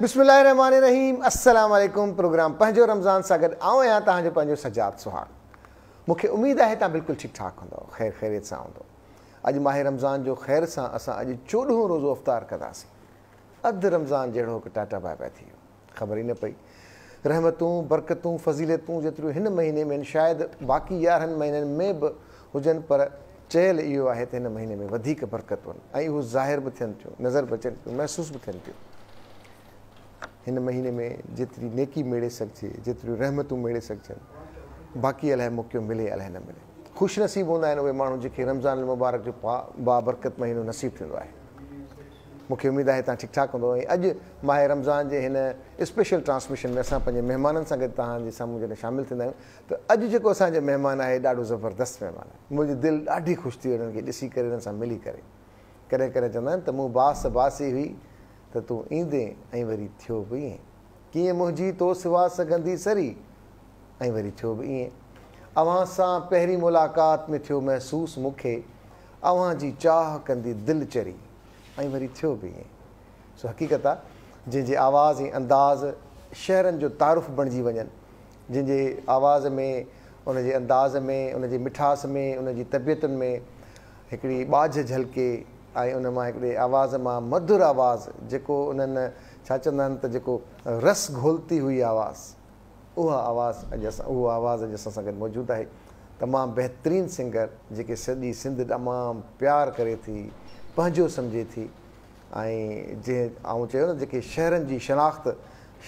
بسم रहमान रहीम الرحیم प्रोग्राम علیکم रमज़ान सां رمضان ساگر आहियां तव्हांजो पंहिंजो सजादु सुहागु मूंखे उमेदु आहे तव्हां बिल्कुलु ठीकु ठाकु हूंदव ख़ैरु ख़ैरियत सां हूंदव अॼु माहि रमज़ान जो ख़ैरु सां असां अॼु चोॾहो रोज़ो अवतार कंदासीं अधु रमज़ान जहिड़ो हिकु टाटा ٹاٹا थी بائی ख़बर ई न पई रहमतूं बरक़तूं फज़ीलियतूं जेतिरियूं हिन महीने में आहिनि बाक़ी यारहनि महीननि में बि हुजनि पर चयल इहो आहे महीने में वधीक ज़ाहिर बि थियनि थियूं नज़र महसूस हिन महीने में जेतिरी नेकी मेड़े सघिजे जेतिरियूं रहमतियूं मेड़े सघजनि बाक़ी अलाए मौको मिले अलाए न मिले ख़ुशिनसीबु हूंदा आहिनि उहे माण्हू जेके रमज़ान मुबारक जो पा बरकत महीनो नसीबु थींदो आहे मूंखे उमेदु आहे तव्हां ठीकु ठाकु कंदो ऐं अॼु रमज़ान जे हिन स्पेशल ट्रांसमिशन में असां पंहिंजे महिमाननि सां गॾु तव्हांजे साम्हूं जॾहिं शामिलु थींदा आहियूं त अॼु जेको असांजा महिमान आहे ॾाढो ज़बरदस्तु महिमान आहे मुंहिंजी दिलि ॾाढी ख़ुशि थी वई हुननि खे ॾिसी करे सां मिली करे कॾहिं कॾहिं चवंदा आहिनि त मूं बास बासी हुई त तूं ईंदे ऐं वरी थियो बि ईअं कीअं मुंहिंजी तो सिवा सघंदी सरी ऐं वरी थियो बि ईअं अव्हां सां पहिरीं मुलाक़ात में थियो महसूसु मूंखे अव्हां जी चाह कंदी दिलि चरी ऐं वरी थियो बि ईअं सो हक़ीक़त आहे जंहिंजे आवाज़ ऐं अंदाज़ शहरनि जो तारूफ़ु बणिजी वञनि जंहिंजे आवाज़ में उनजे अंदाज़ में उनजे मिठास में उनजी तबियतुनि में हिकिड़ी ॿाझ झलके ऐं उन मां हिकिड़े आवाज़ मां मधुर आवाज़ु जेको उन्हनि छा चवंदा आहिनि त जेको रस घोलती हुई आवाज़ु उहा आवाज़ु अॼु असां उहो आवाज़ु अॼु असां सां गॾु मौजूदु आहे तमामु बहितरीन सिंगर जेके सॼी सिंध तमामु प्यारु करे थी पंहिंजो सम्झे थी ऐं जंहिं आऊं चयो न जेके शहरनि जी शनाख़्त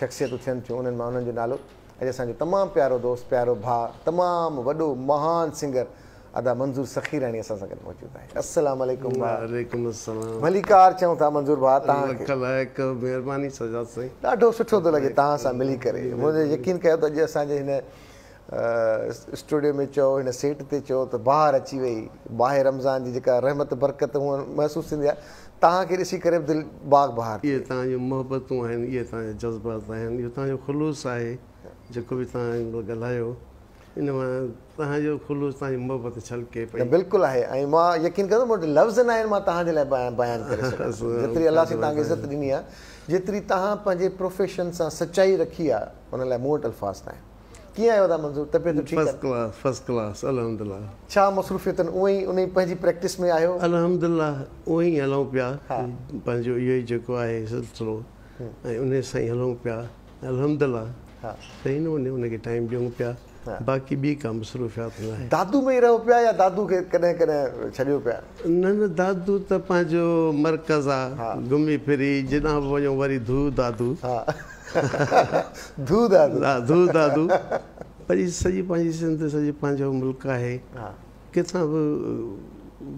शख़्सियतूं थियनि थियूं उन्हनि मां उन्हनि जो नालो अॼु असांजो तमामु प्यारो दोस्त प्यारो भाउ तमामु वॾो महान सिंगर अदा मंज़ूर सखीराणी भली ॾाढो सुठो थो लॻे तव्हां सां मिली करे मुंहिंजे यकीन कयो त स्टूडियो में चओ हिन सेट ते चओ त बाहिरि अची वई बाहि रमज़ान जी जेका रहमत बरक़त हूअ महसूसु थींदी आहे तव्हांखे ॾिसी करे मोहबतूं आहिनि इहे तव्हांजो जज़्बात आहिनि इहो तव्हांजो ख़ुलूसु आहे जेको बि तव्हां ॻाल्हायो बिल्कुलु आहे ऐं मां यकीन कंदुमि लफ़्ज़ न आहिनि मां तव्हांजे जेतिरी तव्हां पंहिंजे सचाई रखी आहे मूं वटि कीअं आहियो छा उन पंहिंजी प्रैक्टिस में आयो अलहमदिल्ला उहे ई हलूं पिया पंहिंजो इहो ई जेको आहे सिलसिलो ऐं उन सां ई हलूं पिया सही नमूने पिया बाक़ी दादू में न न दादू त पंहिंजो मर्कज़ आहे घुमी फिरी जितां बि वञो वरी दादू दादू दादू सॼी पंहिंजी पंहिंजो मुल्क आहे किथां बि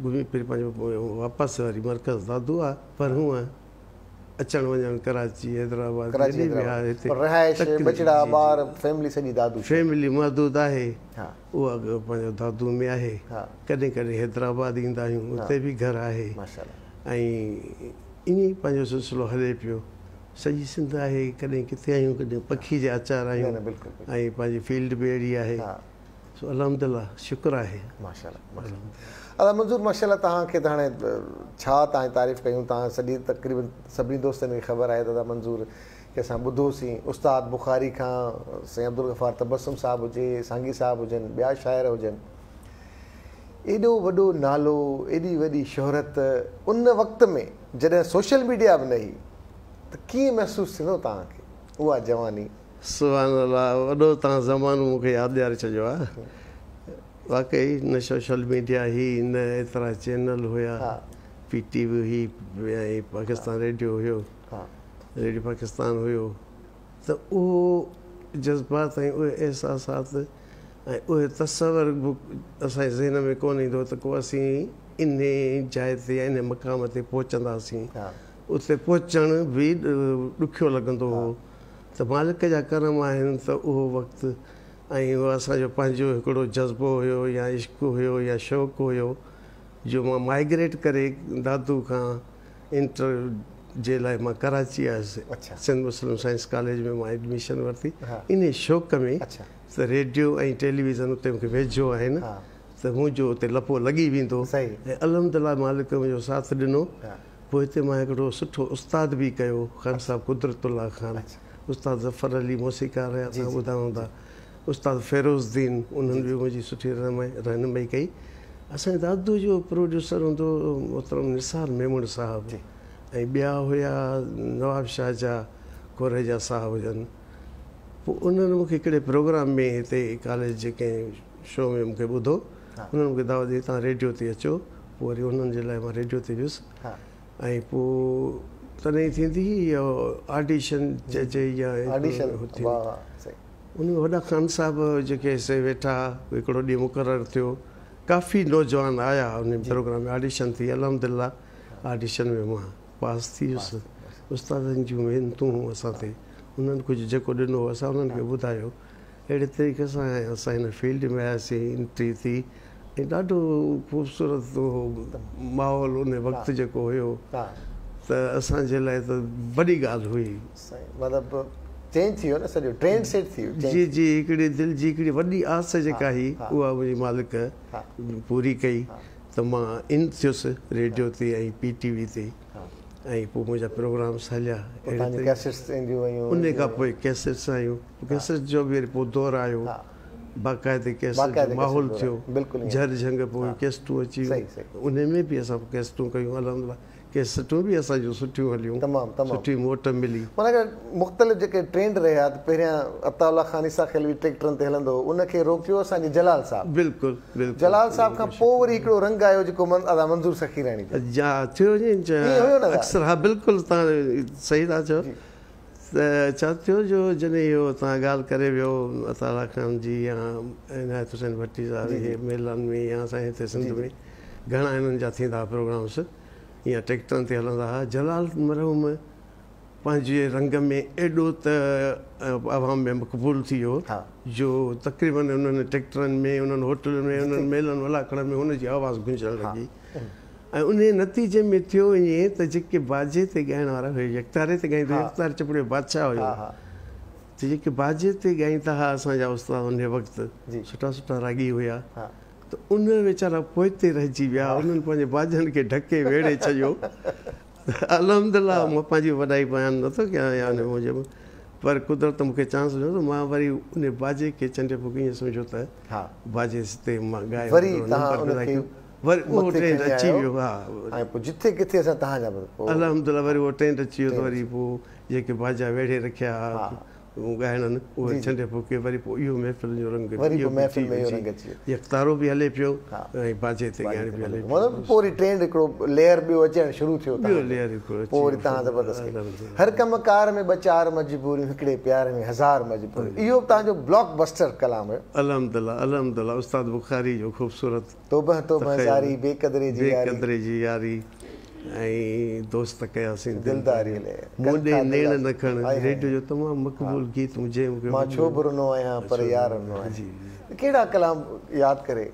घुमी फिरी पंहिंजो वापसि वरी मर्कज़ दादू आहे पर हूअं अचणु वञणु कराची हैदराबाद महदूद आहे उहो अॻु पंहिंजो दादू में आहे कॾहिं कॾहिं हैदराबाद ईंदा आहियूं उते बि घरु आहे ऐं ईअं पंहिंजो सिलसिलो हले पियो सॼी सिंध आहे कॾहिं किथे आहियूं कॾहिं पखी जा आचार आहियूं ऐं पंहिंजी फील्ड बि अहिड़ी आहे सो अलहमदिल्ला शुक्र आहे माशा अला मंज़ूर माशा तव्हांखे त हाणे छा तव्हांजी तारीफ़ कयूं तव्हां सॼी तक़रीबन सभिनी दोस्तनि खे ख़बर आहे दादा मंज़ूर की असां ॿुधोसीं उस्ताद बुखारी खां साईं अब्दुल गफ़ार तबसुम साहिबु हुजे सांगी साहिबु हुजनि ॿिया शाइर हुजनि एॾो वॾो नालो एॾी वॾी शोहरत उन वक़्त में जॾहिं सोशल मीडिया बि न हुई त कीअं महसूसु थींदो तव्हांखे उहा जवानी سہنالا ومان مجھے یاد دیا چاقی ن سوشل میڈیا ہی نا چینل ہوا ہاں۔ پی ٹی وی ہوئی پاکستان ریڈیو ہو ہاں۔ ریڈیو پاکستان ہو تو وہ جذبات احساسات تصور بک اصل ذہن میں کون ہی ہاں۔ ہو جائے ان مقام پہ پہنچتا سی ات پہچن بھی دکھو لگ تو مالک جا کر وہ وقت اور اسب ہوا عشق ہو یا شوق ہو جو مائگریٹ کرے دادو کا انٹرویو لائے میں کراچی آئس سسلم سائنس کالج میں ایڈمشن وتی ان شوق میں ریڈیو ٹریویژن ویجو آئین تو ہوں جو لفہ لگی ویسے الحمد للہ مالک مجھے ساتھ دنوں وہ اتنے استاد بھی کہ صاحب قدرت اللہ خان उस्ताद ज़फर अली मोसिकार ॿुधाऊं था उस्तादु फेरोज़दीन उन्हनि बि मुंहिंजी सुठी रहन रहनमाई कई असांजे दादू जो प्रोड्यूसर हूंदो मोहतरम निसार मेमुण साहब ऐं ॿिया हुआ नवाब शाह जा कोरेजा साहब हुजनि पोइ उन्हनि मूंखे हिकिड़े प्रोग्राम में हिते कॉलेज जे कंहिं शो में मूंखे ॿुधो उन्हनि मूंखे दादा दे तव्हां रेडियो ते अचो पोइ वरी उन्हनि जे लाइ मां रेडियो ते वियुसि तॾहिं थींदी हुई ऑडिशन चइजे उन वॾा खान साहब जेके से वेठा हिकिड़ो ॾींहुं मुक़ररु थियो काफ़ी नौजवान आया उन प्रोग्राम में ऑडिशन थी अलहमदिल्ला ऑडिशन में मां पास थी वियुसि उस्तादनि जूं महिनतूं हुयूं असां ते हुननि कुझु जेको ॾिनो असां उन्हनि खे ॿुधायो अहिड़े तरीक़े सां असां हिन फील्ड में आयासीं एंट्री थी ऐं ॾाढो ख़ूबसूरत माहौल उन वक़्तु जेको हुयो त असांजे लाइ त वॾी ॻाल्हि हुई जी जी हिकिड़ी दिलि जी हिकिड़ी वॾी आस जेका हुई उहा मुंहिंजी मालिक पूरी कई त मां इन थियुसि रेडियो ते ऐं पी टी वी ते ऐं पोइ मुंहिंजा प्रोग्राम्स हलिया उन खां पोइ कैसेट्स आहियूं कैसेट जो बि वरी पोइ दौरु आयो बाक़ाइदे कैसेट माहौल थियो झर झंग पोइ केस्टूं अची वियूं उन में बि असां केस्टूं कयूं अलहमदिल्ला के सुठो बि असांजी सुठियूं हलियूं सुठी मोट मिली अगरि मुख़्तलिफ़ जेके ट्रेंड रहिया पहिरियां पोइ वरी हिकिड़ो रंग आयो जेको हा बिल्कुलु तव्हां सही था चओ त छा थियो जो जॾहिं इहो तव्हां ॻाल्हि करे वियो अताल जीत हुजे मेलनि में घणा हिननि जा थींदा प्रोग्राम्स یا ٹیکٹر ہلتا جلال مرحوم پانچ رنگ میں ایڈو توام میں مقبول ہو جو تقریباً انکٹرن میں انٹل میں میل ولاکڑ میں ان کی آواز گنجن لگی اُن نتیجے میں تھو یہ تو باجے سے گائن ہوئے اقتار چپڑے بادشاہ ہوئے تو باجے تائیست و وقت راگی ہوا باجن کے ڈھکے ویڑے چحمد لہٰ ویا پر قدرت چانس ہواجے کے چنڈی سمجھو تھی الحمد اللہ باجا وےڑے رکھا ہر کم کار میں بچار مجبوری ہکڑے پیار میں ہزار مجبوری یہ تاں جو بلوک بسٹر کلام ہے الحمدللہ الحمدللہ استاد بخاری جو خوبصورت توبہ توبہ جاری بے قدر جی یاری ای دوست کیا سین دل داری لے مونے نیل نکھن ریڈیو جو تمام مقبول گیت مجھے مجھے ماں چھوب رنو آیا پر یار رنو آیا کیڑا کلام یاد کرے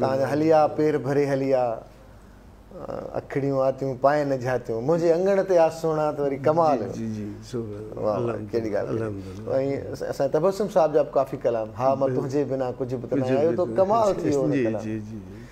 تانے حلیاء پیر بھرے حلیاء اکھڑیوں آتی ہوں پائیں نہ جاتی ہوں مجھے انگڑ تے آس سونا تو ری کمال ہے جی جی سوگر اللہ ہم دلو سائن تبسم صاحب جب کافی کلام ہاں مر تجھے بنا کچھ بتنے آئے تو کمال تھی جی جی جی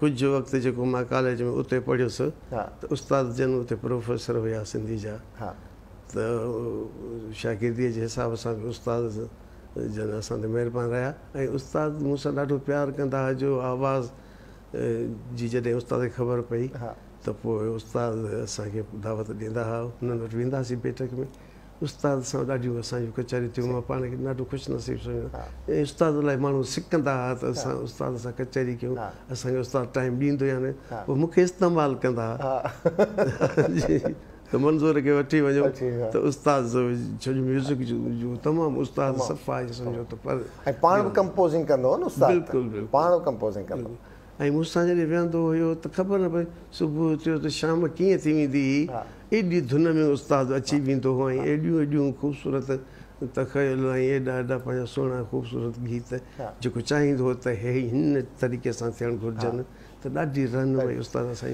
کچھ وقت جو کالج میں اتنے پڑھس ہاں۔ اُستاد جن پروفیسر ہوا سی ہاں۔ تو شاگردی حساب سے استاد جن اصل مہربان رہا استاد مسا دیار کرا جو آواز جی جد استاد خبر پی ہاں۔ تو استاد اصن دعوت دا ان ویسے بیٹھک میں उस्ताद सां ॾाढी असांजी कचहरी थियूं मां पाण खे ॾाढो ख़ुशि सम्झो ऐं उस्ताद लाइ माण्हू सिखंदा हुआ त असां उस्ताद सां कचहरी कयूं असांखे उस्ताद टाइम ॾींदो या न मूंखे इस्तेमालु कंदा त मंज़ूर खे वठी वञो त उस्ताद छो जो म्यूज़िक जो तमामु उस्ताद सफ़ा सम्झो त पर बिल्कुलु مسا جی ویو ہو تو خبر نہ پھر صبح چام کھے تھی وی ایڈی دن میں اُستاد اچھی ویسے اڑی ادھر خوبصورت تخیل خوبصورت گیت جو چاہیے تو یہ طریقے سے تھن گرجن تو استاد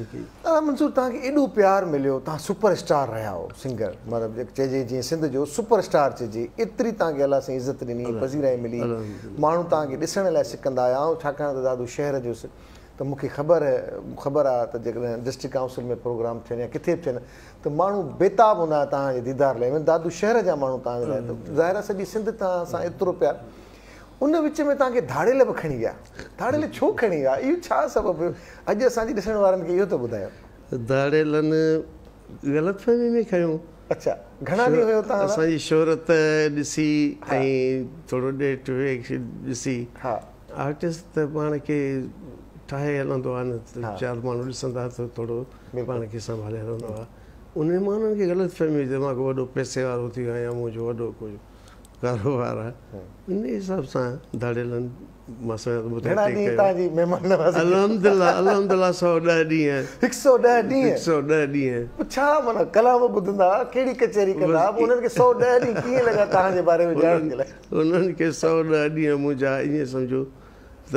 منصور ایڈو پیار مل سپر اسٹار رہا سنگر مطلب چاہیے جی سوپرسٹار چی ایسی عزت دینی بزیر ملی مجھے سکھایا تو دادو شہر جس त मूंखे ख़बर ख़बर आहे त जेकॾहिं डिस्ट्रिक्ट काउंसिल में प्रोग्राम थियनि या किथे बि थियनि त माण्हू बेताब हूंदा तव्हांजे दीदार लाइ दादू शहर जा माण्हू तव्हांजे लाइ ज़ाहिर आहे सॼी सिंध तव्हां सां एतिरो प्यारु उन विच में तव्हांखे धाड़ियल बि खणी विया धारियल छो खणी विया इहो छा सबबु अॼु असांजे ॾिसण वारनि खे इहो त ॿुधायो में खयूं अच्छा घणा ॾींहं हुयो तव्हां असांजी शोहरत ॾिसी ॾिसी ऐं थोरो हा आर्टिस्ट त पाण खे न चार माण्हू ॾिसंदा त थोरो पाण खे संभाले हलंदो आहे खे ग़लति मां वॾो पैसे वारो थी वियो आहियां मुंहिंजो वॾो कोई कारोबार आहे सौ ॾह ॾींहं मुंहिंजा ईअं सम्झो त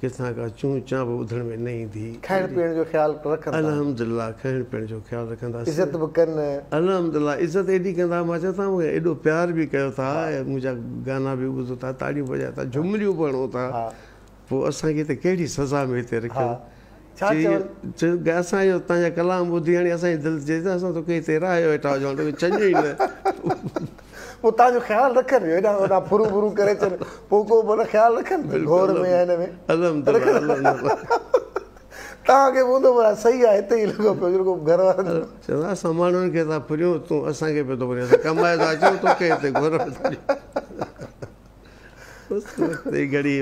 किथां का चूं चां बि न ईंदी रखंदा रखंदा एॾी कंदा मां चयो था एॾो प्यार बि कयो था मुंहिंजा गाना बि ॿुधो था ताड़ियूं था झुमरियूं पढ़ो था पोइ असांखे त कहिड़ी सज़ा में हिते असांजो तव्हांजा कलाम ॿुधी हाणे वेठा चंङे ई न وہ تاں جو خیال رکھن ہوئے نا انہاں پھرو پھرو کرے چل پوکو بھولا خیال رکھن ہوئے گھور میں آئینے میں عظم تو رکھن اللہ نے پاک تاں کے بھولا بھولا صحیح آئے تھے ہی لگا پھر کو گھر آئے تھے چلا سامانوں نے کہتا پھریوں تو اساں کے پہ تو پھریوں کم آئے دا چاہوں تو کہتے گھر آئے تھے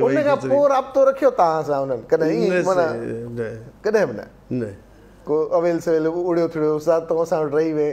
انہیں کا پور آپ تو رکھے ہو تاں سا انہیں کہنے ہی منا رہی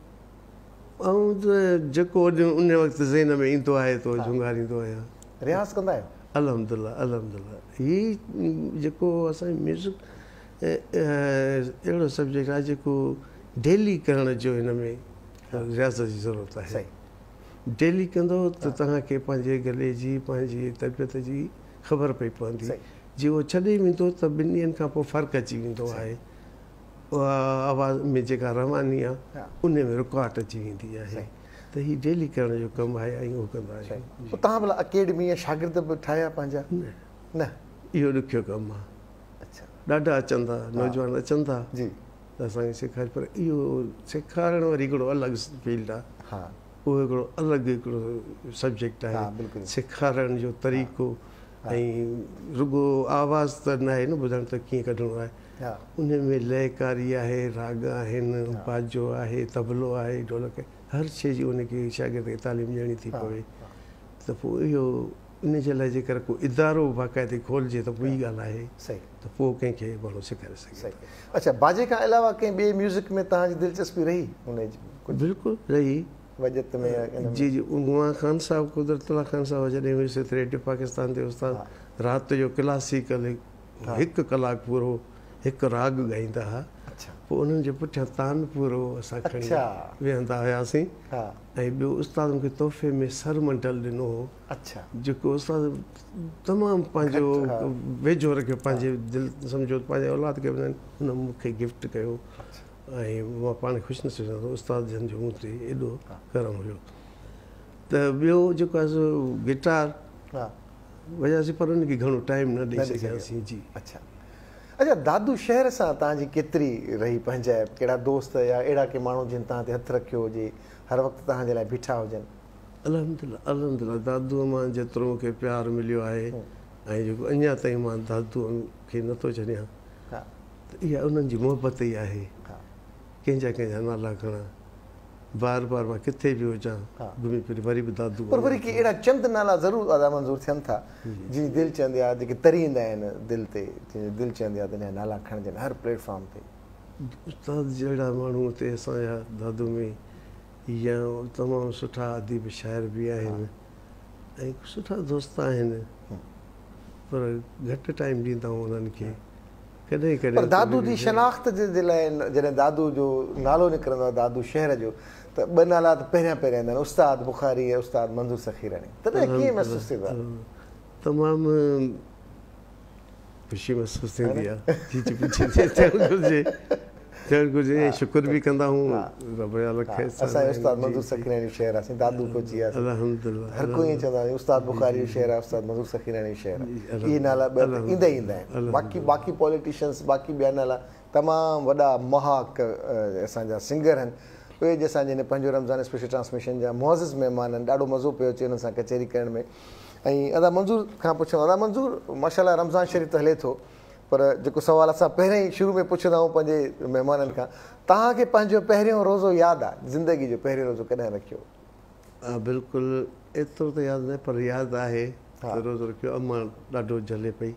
ऐं त जेको अॼु उन वक़्तु ज़हन में ईंदो आहे त झुंगारींदो आहियां रियाज़ कंदा आहियो अलहमदिल्ला अलहमदिल्ला अला जेको असांजो म्यूज़िक अहिड़ो सब्जेक्ट आहे जेको डेली करण जो हिन में रियाज़ जी ज़रूरत आहे डेली कंदो त तव्हांखे पंहिंजे गले जी पंहिंजी तबियत जी ख़बर पई पवंदी जे उहो छॾे वेंदो त ॿिनि ॾींहंनि खां पोइ फ़र्क़ु अची वेंदो आहे जेका रवानी आहे उन में शागिर्द बि ठाहिया पंहिंजा इहो ॾुखियो कमु आहे ॾाढा अचनि था नौजवान अचनि था असांखे सेखारियो पर इहो सेखारण वारी अलॻि फील्ड आहे सिखारण जो तरीक़ो ऐं रुगो आवाज़ त न आहे न ॿुधण त कीअं कढणो आहे उन में लयकारी आहे राग आहिनि बाजो आहे तबलो आहे ढोलक हर शइ जी उनखे शागिर्द खे तालीम ॾियणी थी पवे त पोइ इहो इन जे लाइ जेकर को इदारो बाक़ाइदे खोलिजे त पोइ ई ॻाल्हि आहे सही त पोइ कंहिंखे भलो सेखारे सघे सही अच्छा बाज़े खां अलावा कंहिं ॿिए म्यूज़िक में तव्हांजी दिलचस्पी रही उन बिल्कुलु रही बजट में जी जी उगमा ख़ान साहब साहब खान जैसे कुदरतान साहिब जॾहिं पाकिस्तान के उस्ताद रात जो क्लासिकल एक कलाक पूरो एक राग ॻाईंदा हुआ पोइ उन्हनि जे पुठियां तान पूरो असां वेहंदा हुआसीं ऐं ॿियो उस्ताद मूंखे तोहफ़े में सर मंडल ॾिनो हुओ जेको उस्ताद तमामु पंहिंजो वेझोड़ खे पंहिंजे दिलि सम्झो पंहिंजे औलाद खे गिफ़्ट कयो ऐं मां पाण ख़ुशि न सोचां थो उस्ताद जन जो मूं ते एॾो गरम हुयो त ॿियो जेको आहे सो गिटार वियासीं पर घणो टाइम न ॾेई सघियासीं जी अच्छा अच्छा दादू शहर सां तव्हांजी केतिरी रही पंहिंजाइप कहिड़ा दोस्त या अहिड़ा के माण्हू जिन तव्हां ते हथु रखियो हुजे हर वक़्तु तव्हांजे लाइ बीठा हुजनि अलहमदिल्ला अलहमदिल्ला दादूअ मां जेतिरो मूंखे प्यारु मिलियो आहे ऐं जेको अञा ताईं मां दादूअ खे नथो छॾियां त इहा उन्हनि जी मुहबत ई आहे कंहिंजा कंहिंजा नाला खणा बार बार मां किथे बि हुजां घुमी फिरी वरी बि दादू पर वरी की अहिड़ा चंद नाला ज़रूरु मंज़ूर थियनि था जीअं दिलि चवंदी आहे जेके तरी ईंदा आहिनि दिलि ते दिलि चवंदी आहे नाला खणजनि हर प्लेटफॉर्म ते उस्ताद जहिड़ा माण्हू हुते असांजा दादू में या तमामु सुठा अदीब शाइर बि आहिनि ऐं सुठा दोस्त आहिनि पर घटि टाइम ॾींदा हुननि खे दादू जी लाइ जॾहिं दादू जो नालो निकिरंदो आहे दादू शहर जो त ॿ नाला त पहिरियां पहिरियां ईंदा आहिनि उस्तादु सखीराणी कीअं तमामु हर कोई चवंदो आहे उस्तादु सखीराणी शहर आहे इहे नाला ॿ ईंदा ईंदा आहिनि बाक़ी बाक़ी पॉलिटीशियन ॿिया नाला तमाम वडा महाक जा सिंगर आहिनि उहे जे असांजे हिन पंहिंजो रमज़ान स्पेशल ट्रांसमिशन जा मुहज़िज़ महिमान आहिनि ॾाढो मज़ो पियो अचे हुन कचेरी करण में अदा मंज़ूर खां पुछूं अदा मंज़ूर माशाल्लाह रमज़ान शरीफ़ त हले थो पर जेको सुवालु असां पहिरियों ई शुरू में पुछंदा पंहिंजे महिमाननि खां तव्हांखे पंहिंजो पहिरियों रोज़ो यादि आहे ज़िंदगी जो पहिरियों रोज़ो कॾहिं रखियो बिल्कुलु एतिरो त यादि न पर यादि आहे रोज़ रखियो अमर ॾाढो झले पई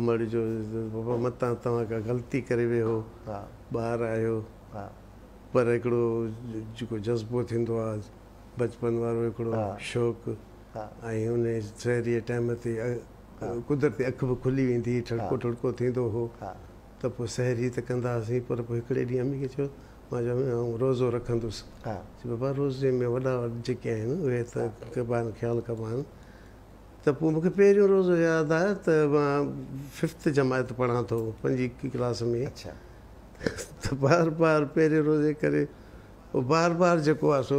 अमर जो मता तव्हां खां ग़लती करे वियो ॿार पर हिकिड़ो जेको जज़्बो थींदो आहे बचपन वारो शौक़ु ऐं हुन टाइम ते कुदरती अखि बि खुली वेंदी ठड़को ठड़को थींदो हो त पोइ सहरी त कंदा हुआसीं पर पोइ हिकिड़े ॾींहुं अमी खे चयो मां चयो ऐं रोज़ो रखंदुसि बाबा रोज़े में वॾा वॾा जेके आहिनि उहे त कबा आहिनि ख़्यालु कबा आहिनि त पोइ मूंखे पहिरियों रोज़ो यादि आहे त मां फिफ्थ जमायत पढ़ा थो पंजी क्लास में त बार बार पहिरियों रोज़े करे पोइ बार बार जेको आहे सो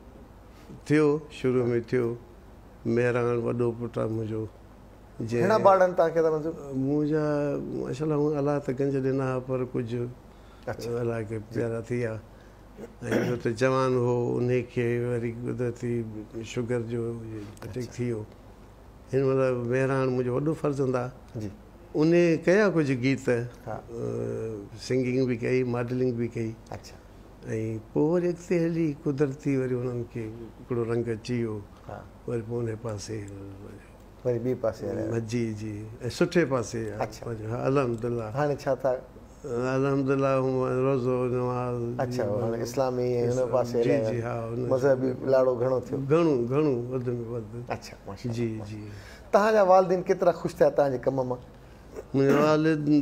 थियो शुरू में थियो मेराण वॾो पुटु आहे मुंहिंजो मुंहिंजा माशा अलाह त गंज ॾिना हुआ पर कुझु अलाह खे प्यारा थी विया ऐं त जवान हो उन खे वरी कुदरती शुगर जो अटैक थी वियो हिन महिल मुंहिंजो वॾो फर्ज़ आहे उन कया कुझु गीत सिंगिंग बि कई मॉडलिंग बि कई अच्छा ऐं पोइ वरी अॻिते हली कुदरती वरी उन्हनि खे हिकिड़ो रंग अची वियो वरी पोइ उन पासे वरी ॿिए पासे मजी जी ऐं सुठे पासे अलहमदुल्ला हाणे छा था अलहमदुल्ला रोज़ो नवाज़ अच्छा इस्लामी हुन पासे जी जी हा मज़हबी लाड़ो घणो थियो घणो घणो वधि में वधि अच्छा जी जी तव्हांजा वालदिन केतिरा ख़ुशि थिया तव्हांजे कम मां मुंहिंजा वालदिन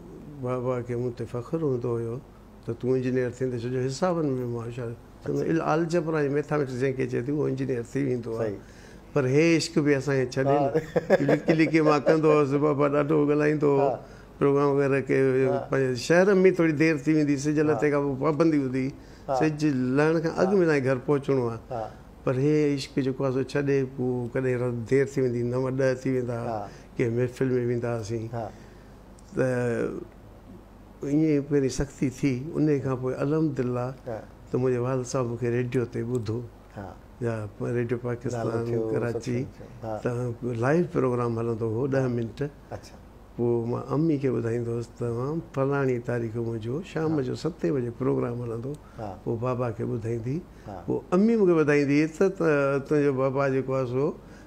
बाबा खे मूं ते फ़ख्रु हूंदो हुयो त तूं इंजीनियर थींदे छो जो हिसाबनि में मां छा चङो इल आलजपर मैथामेटिक्स जंहिंखे चए थी उहो इंजीनियर थी वेंदो आहे पर हे इश्क बि असांखे छॾे लिकी लिकी मां कंदो हुउसि बाबा ॾाढो ॻाल्हाईंदो हुओ प्रोग्राम वग़ैरह के पंहिंजे शहर में थोरी देरि थी वेंदी हुई सिज लथे खां पोइ पाबंदी हूंदी सिज लहण खां अॻु में तव्हांजे घर पहुचणो आहे पर हे इश्क जेको आहे सो छॾे पोइ कॾहिं देरि थी वेंदी नव ॾह थी वेंदा हुआ कंहिं महफ़िल में वेंदा हुआसीं त ईअ पहिरीं सख़्ती थी उन खां पोइ अलहमदिल्ला त मुंहिंजे वाल साहबु मूंखे रेडियो ते ॿुधो या रेडियो पाकिस्तान कराची त लाइव प्रोग्राम हलंदो हुओ ॾह मिंट पोइ मां अम्मी खे ॿुधाईंदो हुउसि तव्हां फलाणी तारीख़ मुंहिंजो शाम जो सते बजे प्रोग्राम हलंदो पोइ बाबा खे ॿुधाईंदी पोइ अम्मी मूंखे ॿुधाईंदी हुई त तुंहिंजो बाबा जेको आहे सो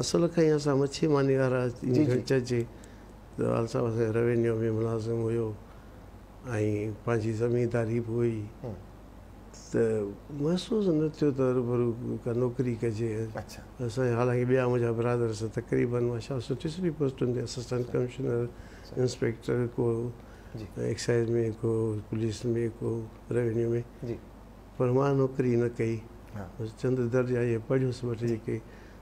اصل کا ہی مچھلی مانیارا چی تو سے ریونیو میں ملازم ہوئی زمینداری بھی ہوئی تو محسوس نہوکری کرادر تقریباً پوسٹن دے اسسٹنٹ کمشنر انسپیکٹر کو ایسائز میں کو پولیس میں کو ریو میں پر ماں نوکری نہ کہی چند درجہ یہ پڑھیس کہ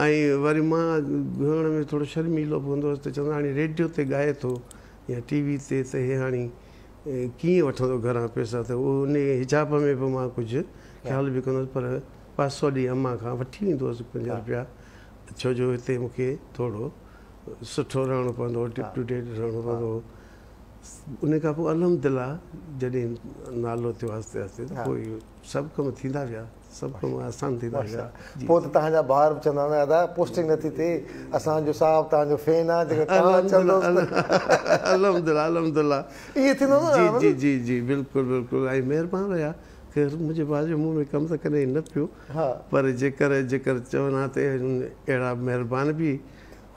ऐं वरी मां ॻोहण में थोरो शर्मीलो पवंदो हूंदो हुअसि त चवंदो हाणे रेडियो ते ॻाए थो या टी वी ते त हे हाणे कीअं वठंदो घरां पैसा त उहो उन हिजाब में बि मां कुझु ख़्यालु बि कंदो हुयुसि पर पास सौ ॾींहुं अमा खां वठी वेंदो हुयुसि पंजाह रुपया छो जो हिते मूंखे थोरो सुठो रहणो पवंदो हुओ टिप डेट रहणो पवंदो हुओ उन खां पोइ अलमदिल जॾहिं नालो थियो आस्ते आस्ते त पोइ सभु कम थींदा विया सभु कमु आसान थींदा हुया पोइ मुंहिंजे भाउ जे मुंह में कमु त करे न पियो पर जेकर जेकर चवंदा त अहिड़ा महिरबानी बि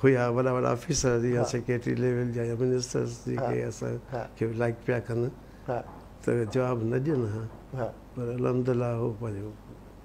हुया वॾा वॾा ऑफिसर या सेक्रेटरी लेवल जा लाइक पिया कनि त जवाब न ॾियनि हा पर अला उहो पंहिंजो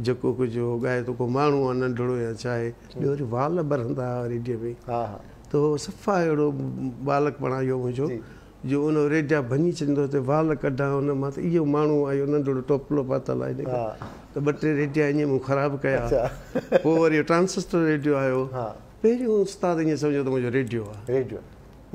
जेको कुझु हो ॻाए थो को माण्हू आहे नंढड़ो या छा आहे ॿियो वरी वाल भरंदा हुआ रेडियो में त उहो सफ़ा अहिड़ो बालकपण आयो मुंहिंजो जो उन रेडिया भञी छॾींदो हुओ त वाल कढा हुन मां त इहो माण्हू आहे इहो नंढड़ो टोपलो पातल आहे त ॿ टे रेडिया ईअं मूं ख़राबु कया पोइ वरी ट्रांसिस्टर रेडियो आयो पहिरियों उस्तादु ईअं सम्झो त मुंहिंजो रेडियो आहे रेडियो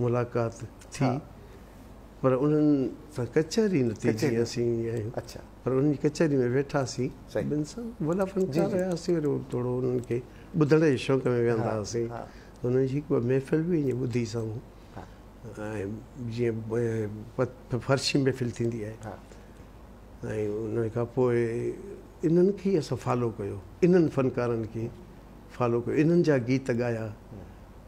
मुलाक़ात थी पर उन्हनि सां कचहरी न थी जीअं असीं आहियूं पर उन्हनि जी कचहरी में वेठासीं सभिनि सां भला फ़न रहियासीं वरी थोरो उन्हनि खे ॿुधण जे शौक़ में वेहंदा हुआसीं उन्हनि जी हिकु ॿ महफ़िल बि ईअं ॿुधी सघूं ऐं जीअं फर्शी महफ़िल थींदी आहे ऐं उन खां पोइ इन्हनि खे ई असां फॉलो कयो इन्हनि फ़नकारनि खे फॉलो कयो इन्हनि जा गीत ॻाया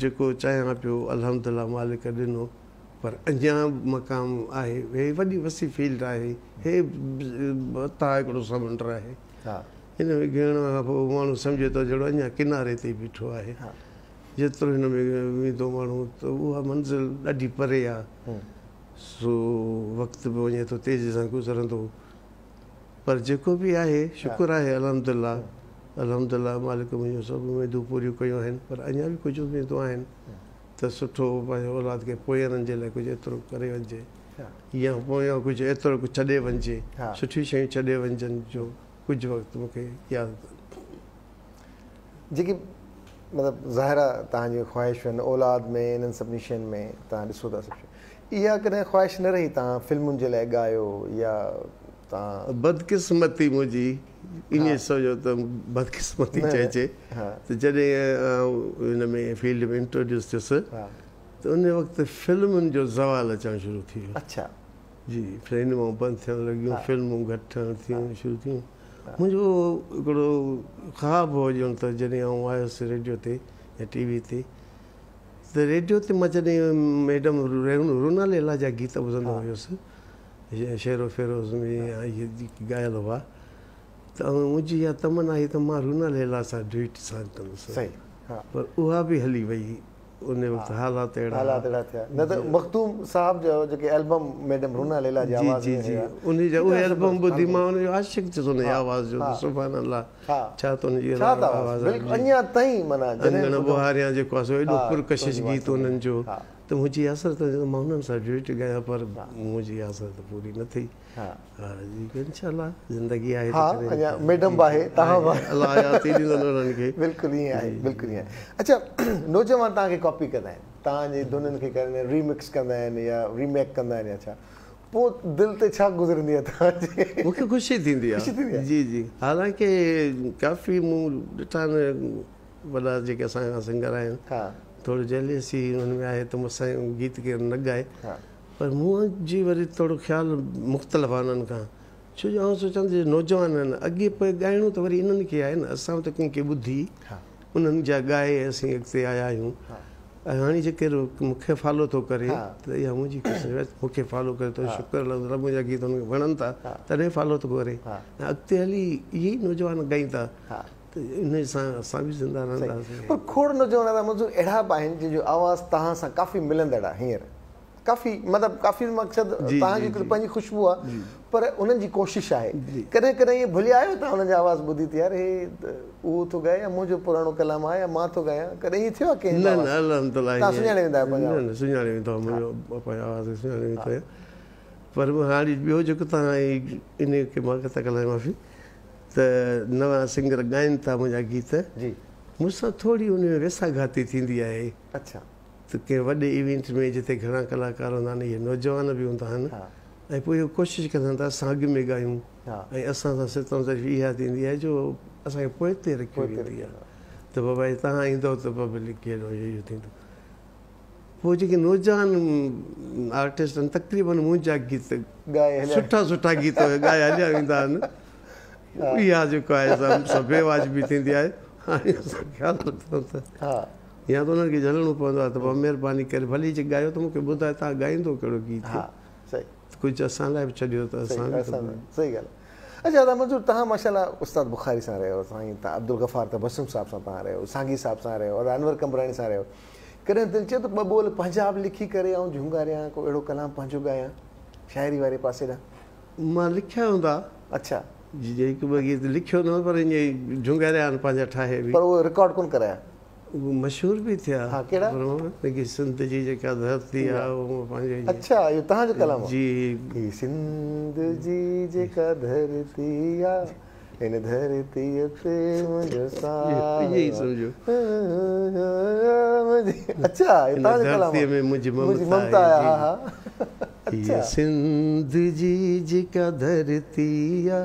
जेको चाहियां पियो अलहमदिल्ला मालिक ॾिनो पर अञा मक़ाम आहे हे वॾी वसी फील्ड आहे हे हेता हिकिड़ो समुंड आहे हिन में गिरण खां पोइ माण्हू सम्झे थो जहिड़ो अञा किनारे ते बीठो आहे जेतिरो हिन में वेंदो माण्हू त उहा मंज़िल ॾाढी परे आहे सो वक़्तु बि वञे थो तेज़ी सां गुज़रंदो पर जेको बि आहे शुक्रु आहे अलहमदिल्ला अलहमदिल्ला मालिक मुंहिंजो सभु उमेदूं पूरियूं कयूं आहिनि पर अञा बि कुझु उमेदूं आहिनि त सुठो पंहिंजे औलाद खे पोयां हिननि जे लाइ कुझु एतिरो करे वञिजे या पोइ कुझु एतिरो कुझु छॾे वञिजे सुठी शयूं छॾे वञिजनि जो कुझु वक़्तु मूंखे यादि जेकी मतिलबु ज़ाहिर तव्हांजी ख़्वाहिशूं आहिनि औलाद में इन्हनि सभिनी शयुनि में तव्हां ॾिसो था सभु इहा कॾहिं ख़्वाहिश न रही तव्हां फिल्मुनि जे लाइ ॻायो या بدقسمتی یہ سوچو تم بدقسمتی چاہیے ہاں۔ فیلڈ میں انٹروڈیوس تھس ہاں۔ تو ان فلمی جو زوال اچھا شروع اچھا۔ جی فرینماؤں بند ہاں۔ تھیں فلم مجھے خواب ہو جاتا ہے جن آؤں آیڈیو ٹی وی تو ریڈیو سے میڈم رونا لیلا جا گیت بزن ہو शहरो फेरो में ॻायलु हुआ त मुंहिंजी इहा तमना आई त मां रूना लैला सां ड्यूट सां कंदुसि पर उहा बि हली वई उन वक़्तु हालात अहिड़ा हालात अहिड़ा थिया न त मखदूम साहब जो जेके एल्बम मैडम रूना त मुंहिंजी आसर त मां हुननि सां जुड़ी गया पर मुंहिंजी आसर नौजवान तव्हांखे छा गुज़रंदी आहे मूंखे ख़ुशी थींदी आहे काफ़ी मूं वॾा जेके असां सिंगर आहिनि थोरो जलेसी हुन में आहे त मूंसां गीत केरु न ॻाए पर मूं जी वरी थोरो ख़्यालु मुख़्तलिफ़ आहे उन्हनि खां छो जो आउं सोचंदुसि नौजवान आहिनि अॻे पोइ ॻाइणो त वरी इन्हनि खे आहे न असां त कंहिंखे ॿुधी उन्हनि जा ॻाए असीं अॻिते आया आहियूं ऐं हाणे जेकर मूंखे फॉलो थो करे त इहा मुंहिंजी ख़ुशि मूंखे फॉलो करे थो शुक्र जा गीत वणनि था तॾहिं फॉलो थो करे ऐं अॻिते हली इहे ई नौजवान ॻाईंदा खोड़ ना बि आहिनि जंहिंजो आवाज़ तव्हां सां काफ़ी मिलंदड़ आहे हींअर काफ़ी मतिलबु काफ़ी मक़सदु तव्हांजी पंहिंजी ख़ुशबू आहे पर उन्हनि जी कोशिशि आहे कॾहिं कॾहिं इएं भुलिया आहियो तव्हां हुननि जा आवाज़ ॿुधी ती यारे उहो थो गाए या मुंहिंजो पुराणो कलाम आहे या मां थो ॻायां कॾहिं थियो आहे के थो त नवां सिंगर ॻाइनि था मुंहिंजा गीत मूंसां थोरी उन में वैसाघाती थींदी आहे त कंहिं वॾे इवेंट में जिते घणा कलाकार हूंदा आहिनि इहे नौजवान बि हूंदा आहिनि ऐं पोइ इहो कोशिशि कंदा आहिनि त असां अॻिमें गायूं ऐं असां सां इहा थींदी आहे जो असांखे पोइ ते रखी वेंदी आहे त बाबा तव्हां ईंदव त पब्लिक पोइ जेके नौजवान आर्टिस्ट आहिनि तकरीबनि मुंहिंजा गीत सुठा सुठा गीत ॻाया लिया वेंदा आहिनि इहा जेको आहे आहे आहे सभु वाजिबी थींदी या त त हुननि खे झलणो पवंदो पोइ महिरबानी करे भली जे ॻायो त मूंखे ॿुधाए तव्हां ॻाईंदो कहिड़ो गीत हा कुझु असां लाइ बि छॾियो त असां सही ॻाल्हि अच्छा दादा मंजूर तव्हां माशाला उस्ताद बुखारी सां रहियो साईं तव्हां अब्दुल गफ़ार त बस साहिब सां तव्हां रहियो सांगी साहिब सां रहियो और अनवर कंबराणी सां रहियो कॾहिं दिलि चए त ॿ ॿोल पंहिंजा बि लिखी करे ऐं झुंगारियां को अहिड़ो कलाम पंहिंजो ॻायां शाइरी वारे पासे ॾांहुं मां लिखिया हूंदा अच्छा جیک بگی لکھیو نہ پر ان جھنگاریاں پنجا ٹھاہے بھی پر وہ ریکارڈ کون کرایا مشہور بھی تھیا ہاں کیڑا لیکن سندھ جی جے کا دھرتی ہے وہ پنجا اچھا یہ تہا جو کلام جی سندھ جی جے کا دھرتی ہے ان دھرتی تے مجھ سا یہی سمجھو اچھا یہ تہا جو کلام دھرتی میں مجھ ممتا ہے یہ سندھ جی جے کا دھرتی ہے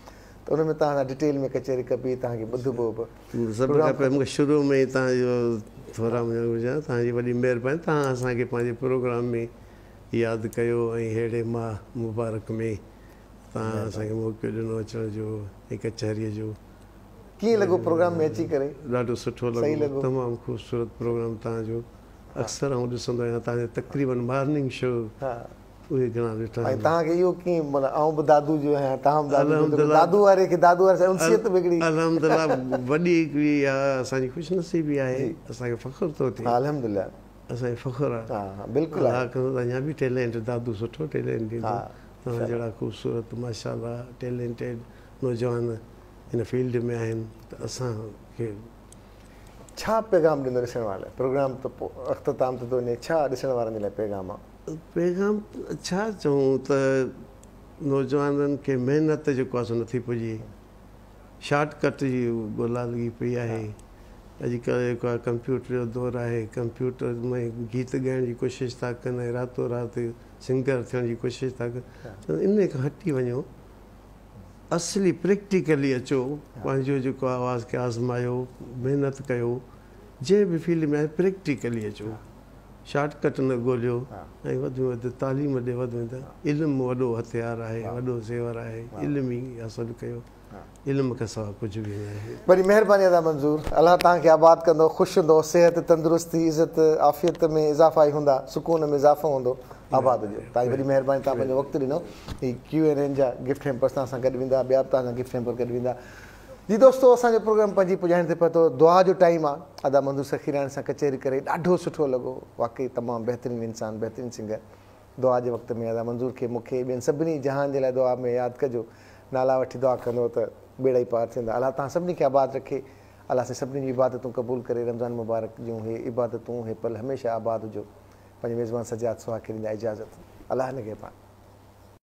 थोरा महिरबानी असांखे पंहिंजे प्रोग्राम में यादि कयो ऐं अहिड़े माह मुबारक में तव्हां असांखे मौको ॾिनो अचण जो कचहरीअ जो कीअं लॻो प्रोग्राम में अची करे ॾाढो सुठो लॻो तमामु ख़ूबसूरत मॉर्निंग शो وہی کنا دے تھا ائی تاں کہ یو کی مطلب آں دادو جو ہے تاں دادو دادو والے کی دادو والے انسیت بگڑی الحمدللہ بڑی کی یا اسانی خوش نصیبی ائے جی۔ اسا کے فخر تو تھی ہاں، الحمدللہ اسا کے فخر ہاں،, ہاں بالکل ہاں کہ دنیا بھی ٹیلنٹ دادو سٹھو ٹیلنٹ دی ہاں, ہاں، جڑا خوبصورت ماشاءاللہ ٹیلنٹڈ نوجوان ان فیلڈ میں ہیں اسا کے छा पैगाम दिन दिसण वाले प्रोग्राम तो अख्तताम तो ने छा दिसण वाले पैगाम हां پہ چوان کے محنت سو نتی پہ شارٹ کٹ گول لگی پہ ہے اجکا کمپیوٹر دور ہے کمپٹر میں گیت گائن کی کوشش تھا کرنے راتوں رات سنگر چھ کوشش تھا کر ان ہٹ وجوہ اصلی پریکٹیکلی اچو آواز کے آزمایا محنت کرو جی فیلڈ میں آپ پریٹکلی اچھے शॉर्टकट न ॻोल्हियो ऐं वधि में वधि तालीम ॾे वधि वधि में इल्मु वॾो हथियार आहे वॾो ज़ेवर आहे इल्म इल्म ई हासिलु कयो सवाइ कुझु बि न आहे वरी महिरबानी अदा मंज़ूर अलाह तव्हांखे आबादु कंदो ख़ुशि हूंदो सिहत तंदुरुस्ती इज़त आफ़ियत में इज़ाफ़ा ई हूंदा सुकून में इज़ाफ़ो हूंदो आबादु ॾे तव्हांजी वॾी महिरबानी तव्हां पंहिंजो वक़्तु ॾिनो की क्यू एन एन जा गिफ्ट हैम्पर्स तव्हां सां गॾु वेंदा ॿिया बि तव्हांजा गिफ़्ट हैम्पर गॾु वेंदा जी दोस्तों असांजो प्रोग्राम पंहिंजी पुॼाइण ते पए दुआ जो टाइम आहे अदा मंदू सखीराण सां कचहरी करे ॾाढो सुठो लॻो वाक़ई तमामु बहितरीनु इंसानु बहितरीनु सिंगर दुआ जे वक़्त में अदा मंज़ूर खे मूंखे ॿियनि सभिनी जहान जे लाइ दुआ में यादि कजो नाला वठी दुआ कंदो त ॿेड़ाई पार थींदा अलाह तव्हां सभिनी खे आबादु रखे अलाह सभिनी जी इबादतूं क़बूल करे रमज़ान मुबारक जूं हे इबादतूं हे पल हमेशह आबादु हुजो पंहिंजे मेज़बान सजाद सुहा इजाज़त अलाह हिन खे पाण